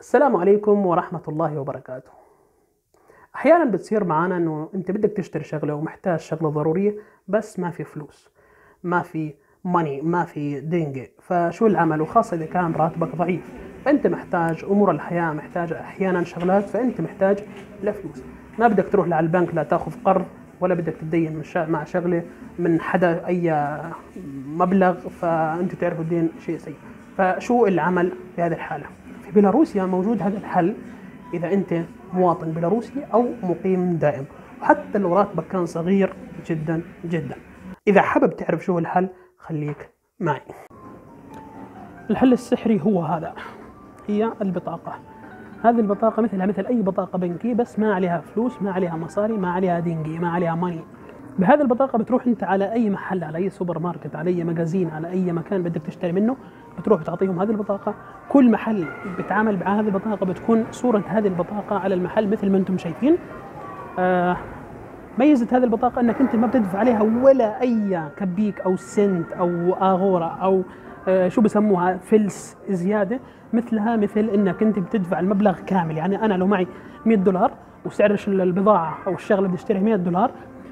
السلام عليكم ورحمة الله وبركاته. أحيانا بتصير معانا إنه أنت بدك تشتري شغلة ومحتاج شغلة ضرورية بس ما في فلوس ما في ماني ما في دينجي فشو العمل؟ وخاصة إذا كان راتبك ضعيف فأنت محتاج أمور الحياة محتاج أحيانا شغلات فأنت محتاج لفلوس. ما بدك تروح على البنك لا تأخذ قرض ولا بدك تدين مع شغلة من حدا أي مبلغ فأنت تعرفوا الدين شيء سيء. فشو العمل في هذه الحالة؟ في بيلاروسيا موجود هذا الحل إذا أنت مواطن بيلاروسي أو مقيم دائم. وحتى لو راتبك كان صغير جدا جدا. إذا حابب تعرف شو الحل خليك معي. الحل السحري هو هذا. هي البطاقة. هذه البطاقة مثلها مثل أي بطاقة بنكية بس ما عليها فلوس ما عليها مصاري ما عليها деньги ما عليها money بهذه البطاقة بتروح أنت على أي محل على أي سوبر ماركت على أي магазин على أي مكان بدك تشتري منه. بتروح بتعطيهم هذه البطاقة. كل محل بتعامل مع هذه البطاقة بتكون صورة هذه البطاقة على المحل مثل ما أنتم شايفين. آه ميزة هذه البطاقة إنك أنت ما بتدفع عليها ولا أي كبيك أو سنت أو آغورة أو آه، شو بسموها فلس زيادة. مثلها مثل إنك أنت بتدفع المبلغ كامل. يعني أنا لو معي 100 دولار وسعر البضاعة أو الشغلة بدي أشتريها 100 دولار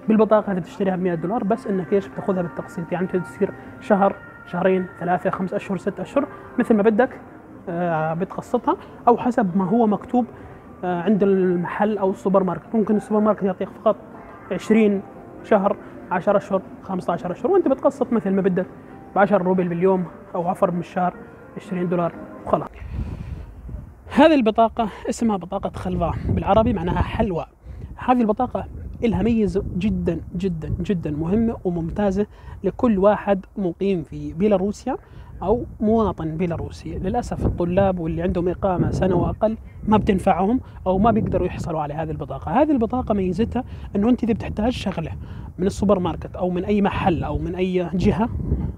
بالبطاقة هذه بتشتريها ب 100 دولار بس إنك إيش بتاخذها بالتقسيط. يعني تصير شهر شهرين ثلاثة خمس أشهر ست أشهر مثل ما بدك آه، بتقسطها أو حسب ما هو مكتوب آه، عند المحل أو السوبر ماركت. ممكن السوبر ماركت يعطيك فقط 20 شهر 10 أشهر 15 أشهر وأنت بتقسط مثل ما بدك ب 10 روبل باليوم أو عفر بالشهر 20 دولار وخلاص. هذه البطاقة اسمها بطاقة халва بالعربي معناها حلوى. هذه البطاقة لها ميزة جدا جدا جدا مهمة وممتازة لكل واحد مقيم في بيلاروسيا أو مواطن بيلاروسي. للأسف الطلاب واللي عندهم إقامة سنة وأقل ما بتنفعهم أو ما بيقدروا يحصلوا على هذه البطاقة. هذه البطاقة ميزتها أنه أنت إذا بتحتاج شغلة من السوبر ماركت أو من أي محل أو من أي جهة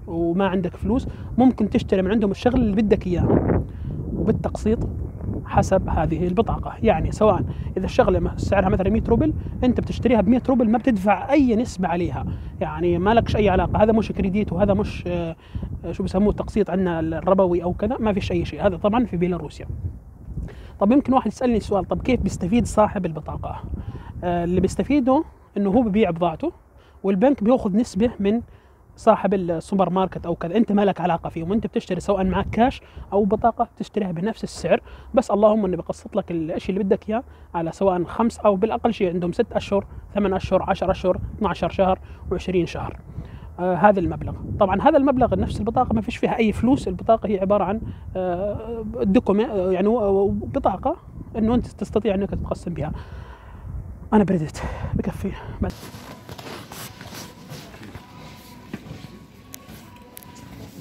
وما عندك فلوس ممكن تشتري من عندهم الشغل اللي بدك إياه. وبالتقسيط حسب هذه البطاقة. يعني سواء إذا الشغلة سعرها مثلا 100 روبل أنت بتشتريها ب 100 روبل ما بتدفع أي نسبة عليها. يعني ما لكش أي علاقة. هذا مش credit وهذا مش آه، آه، شو بسموه تقسيط عندنا الربوي أو كذا. ما فيش أي شيء. هذا طبعا في بيلاروسيا. طب يمكن واحد يسألني سؤال طب كيف بيستفيد صاحب البطاقة؟ آه، اللي بيستفيده إنه هو ببيع بضاعته والبنك بيأخذ نسبة من صاحب السوبر ماركت أو كذا أنت ما لك علاقة فيهم انت بتشتري سواء معك كاش أو بطاقة تشتريها بنفس السعر. بس اللهم انه بقسط لك الشيء اللي بدك إياه على سواء خمس أو بالأقل شيء عندهم ست أشهر ثمان أشهر 10 أشهر 12 شهر و20 شهر. آه هذا المبلغ. طبعا هذا المبلغ نفس البطاقة ما فيش فيها أي فلوس. البطاقة هي عبارة عن آه دوكومنت يعني بطاقة إنه أنت تستطيع إنك تقسم بها. أنا بردت. بكفي.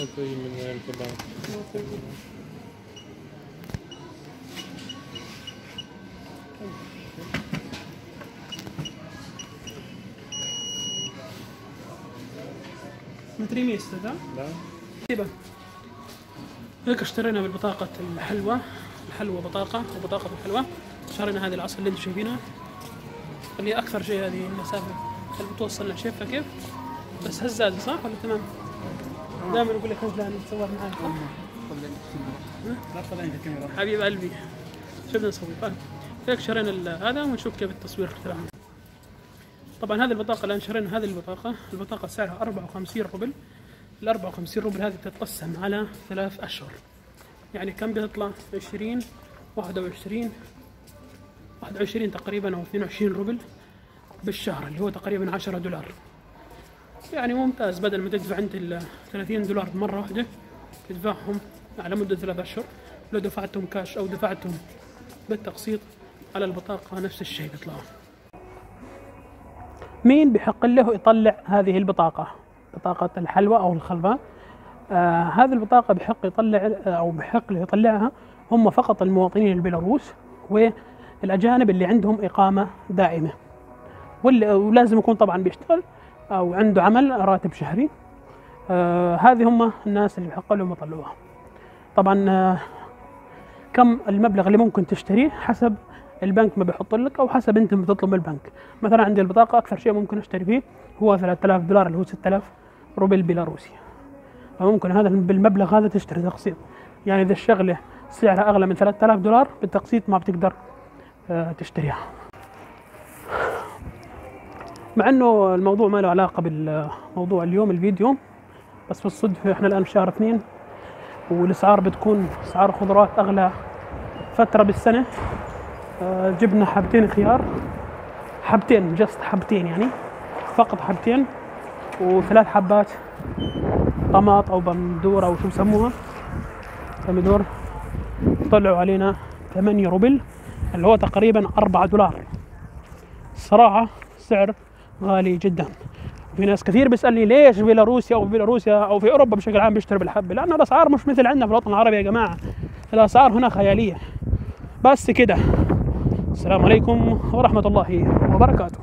Это именно Альфа-банк. متري ميستا ده Да? طيبة هيك اشترينا بالبطاقة الحلوى الحلوى بطاقة وبطاقة الحلوى شرينا هذه العصا اللي انتم شايفينها اللي هي أكثر شيء هذه المسافة اللي بتوصلنا شايفها كيف؟ بس هزازة صح ولا تمام؟ دائما يقول لك هزلان نتصور معاك؟ لا حبيب قلبي شو بدنا نسوي؟ طيب هيك شرينا هذا ونشوف كيف التصوير تبعنا طبعا هذه البطاقة الآن شرينا هذه البطاقة البطاقة سعرها 54 روبل ال 54 روبل هذه تتقسم على ثلاث أشهر يعني كم بتطلع 20 21 21 تقريبا أو 22 روبل بالشهر اللي هو تقريبا 10 دولار يعني ممتاز بدل ما تدفع أنت ال 30 دولار مرة واحدة تدفعهم على مدة ثلاث أشهر. لو دفعتهم كاش أو دفعتهم بالتقسيط على البطاقة نفس الشيء بيطلعوا مين بحق له يطلع هذه البطاقة؟ بطاقة الحلوى أو الخلفاء آه هذه البطاقة بحق يطلع أو بحق له يطلعها هم فقط المواطنين البيلاروس والأجانب اللي عندهم دائمة. واللي ولازم يكون طبعا بيشتغل. أو عنده عمل راتب شهري آه هذه هم الناس اللي بحق لهم يطلعوها. طبعا آه كم المبلغ اللي ممكن تشتريه حسب البنك ما بيحط لك أو حسب أنت بتطلب من البنك. مثلا عندي البطاقة أكثر شيء ممكن أشتري فيه هو 3000 دولار اللي هو 6000 روبل بيلاروسي. فممكن هذا بالمبلغ هذا تشتري تقسيط. يعني إذا الشغلة سعرها أغلى من 3000 دولار بالتقسيط ما بتقدر آه، تشتريها. مع إنه الموضوع ما له علاقة بالموضوع اليوم الفيديو. بس بالصدفه إحنا الآن في شهر اثنين والأسعار بتكون أسعار خضروات أغلى فترة بالسنة. آه، جبنا حبتين خيار. حبتين جست حبتين يعني فقط حبتين وثلاث حبات طماط أو بندور أو شو بسموها بندور. طلعوا علينا 8 روبل اللي هو تقريبا 4 دولار. الصراحة سعر غالي جدا. في ناس كثير بيسألني ليش بيلاروسيا أو بيلاروسيا أو في أوروبا بشكل عام بيشتروا بالحبة؟ لأن الأسعار مش مثل عندنا في الوطن العربي يا جماعة. الأسعار هنا خيالية. بس كده. السلام عليكم ورحمة الله وبركاته.